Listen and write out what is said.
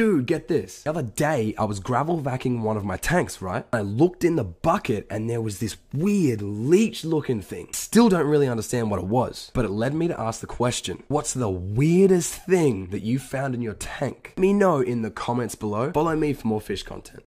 Dude, get this. The other day, I was gravel vacuuming one of my tanks, right? I looked in the bucket and there was this weird leech looking thing. Still don't really understand what it was, but it led me to ask the question What's the weirdest thing that you found in your tank? Let me know in the comments below. Follow me for more fish content.